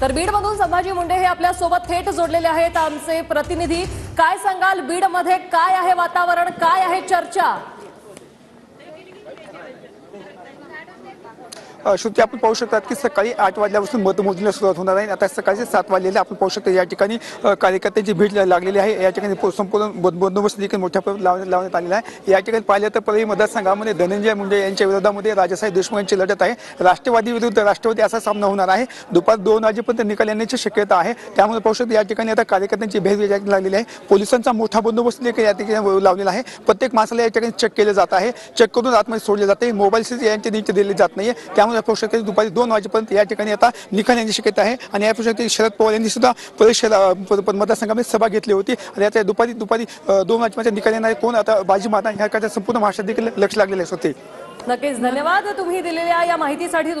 तर बीडमधून संभाजी मुंडे हे आपल्यासोबत थेट जोडलेले आहेत. आमचे प्रतिनिधी काय सांगाल? बीडमध्ये काय आहे वातावरण? काय आहे चर्चा? श्रुती आपण पाहू शकतात की सकाळी आठ वाजल्यापासून मतमोजणीला सुरुवात होणार आहे. आता सकाळचे सात वाजलेले आपण पाहू शकता या ठिकाणी कार्यकर्त्यांची भेट लागलेली आहे. या ठिकाणी संपूर्ण बंदोबस्त देखील मोठ्या प्रमाणात लावण्यात लावण्यात आलेला आहे. या ठिकाणी पाहिलं तर परळी मतदारसंघामध्ये धनंजय मुंडे यांच्या विरोधामध्ये राजासाहेब देशमुख यांची लढत आहे. राष्ट्रवादी विरुद्ध राष्ट्रवादी असा सामना होणार आहे. दुपार दोन वाजेपर्यंत निकाल येण्याची शक्यता आहे. त्यामुळे पाहू शकतो या ठिकाणी आता कार्यकर्त्यांची भेट लागलेली आहे. पोलिसांचा मोठा बंदोबस्त देखील या ठिकाणी लावलेला आहे. प्रत्येक माणसाला या ठिकाणी चेक केलं जात आहे. चेक करून आतमध्ये सोडले जाते मोबाईल यांचे नीचे दिले जात नाही त्यामुळे पाहू शकतो. दुपारी दोन वाजेपर्यंत या ठिकाणी आता निकाल येण्याची शक्यता आहे. आणि या पाहू शरद पवार यांनी सुद्धा परिषद मतदारसंघामध्ये सभा घेतली होती. आणि आता दुपारी दुपारी दोन वाजेपर्यंत निकाल येणार कोण आता बाजी मारणार ह्याकडे संपूर्ण महाराष्ट्रात देखील लक्ष लागलेले होते नक्कीच. धन्यवाद तुम्ही दिलेल्या या माहितीसाठी.